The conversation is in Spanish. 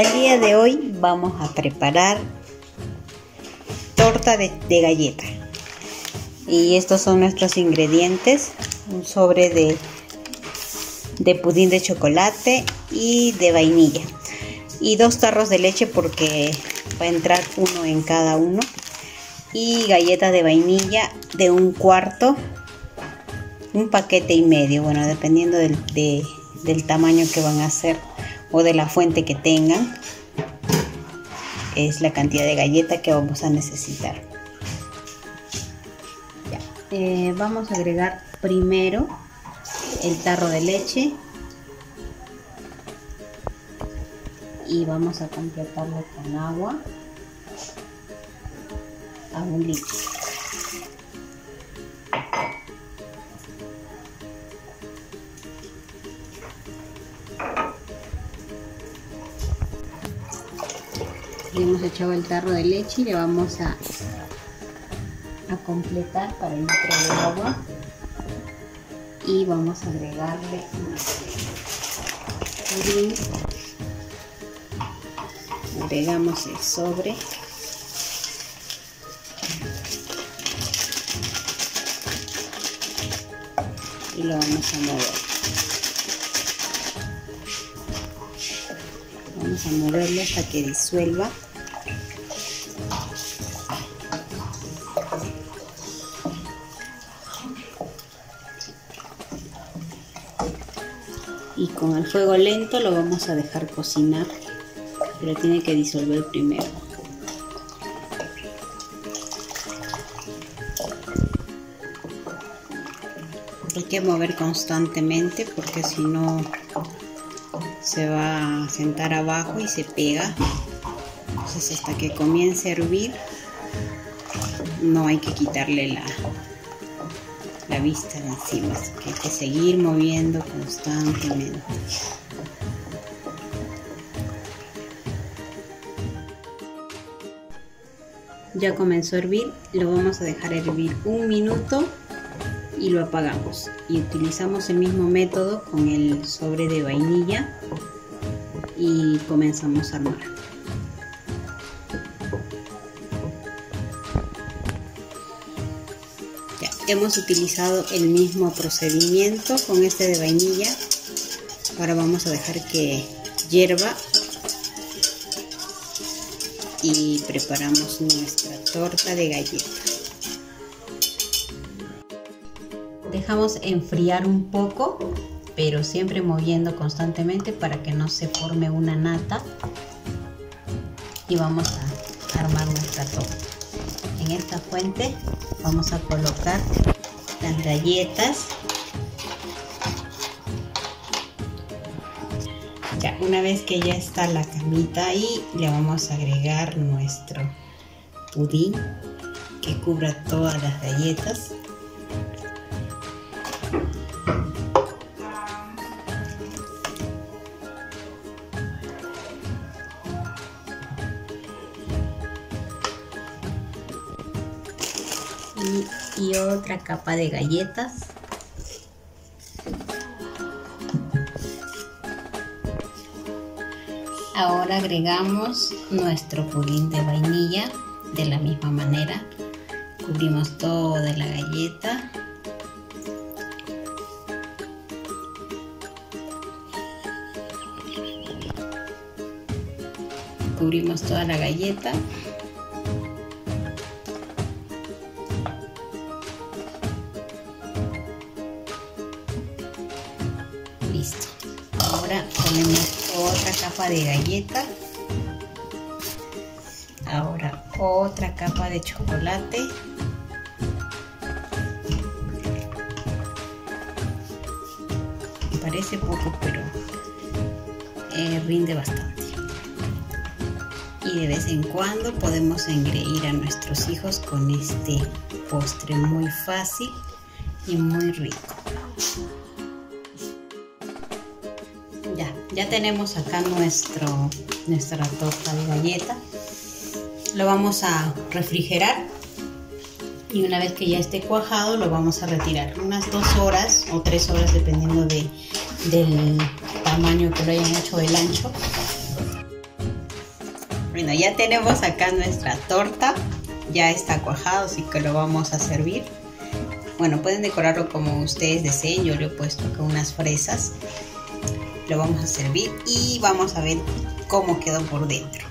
El día de hoy vamos a preparar torta de, galleta. Y estos son nuestros ingredientes. Un sobre de, de pudín de chocolate y de vainilla. Y dos tarros de leche porque va a entrar uno en cada uno. Y galletas de vainilla de un cuarto. Un paquete y medio. Bueno, dependiendo del, del tamaño que van a hacer o de la fuente que tengan es la cantidad de galleta que vamos a necesitar. Eh, vamos a agregar primero el tarro de leche y vamos a completarlo con agua a un litro hemos echado el tarro de leche y le vamos a, a completar para el litro de agua. Y vamos a agregarle agregamos el sobre. Y lo vamos a mover. Vamos a moverlo hasta que disuelva con el fuego lento lo vamos a dejar cocinar pero tiene que disolver primero. Hay que mover constantemente porque si no se va a sentar abajo y se pega. Entonces hasta que comience a hervir no hay que quitarle la, vista de encima que hay que seguir moviendo constantemente. Ya comenzó a hervir lo vamos a dejar hervir un minuto y lo apagamos. Y utilizamos el mismo método con el sobre de vainilla y comenzamos a armar hemos utilizado el mismo procedimiento con este de vainilla. Ahora vamos a dejar que hierva. Y preparamos nuestra torta de galleta. Dejamos enfriar un poco pero siempre moviendo constantemente para que no se forme una nata. Y vamos a armar nuestra torta en esta fuente vamos a colocar las galletas. Ya una vez que ya está la camita ahí le vamos a agregar nuestro pudín que cubra todas las galletas y, otra capa de galletas. Ahora agregamos nuestro pudín de vainilla de la misma manera. Cubrimos toda la galleta. Cubrimos toda la galleta ahora ponemos otra capa de galleta. Ahora otra capa de chocolate. Parece poco pero eh, rinde bastante. Y de vez en cuando podemos engreír a nuestros hijos con este postre muy fácil y muy rico ya, tenemos acá nuestro, nuestra torta de galleta. Lo vamos a refrigerar y una vez que ya esté cuajado lo vamos a retirar. Unas dos horas o tres horas dependiendo de, del tamaño que lo hayan hecho, el ancho. Bueno, ya tenemos acá nuestra torta. Ya está cuajado, así que lo vamos a servir. Bueno, pueden decorarlo como ustedes deseen. Yo le he puesto acá unas fresas lo vamos a servir y vamos a ver cómo quedó por dentro.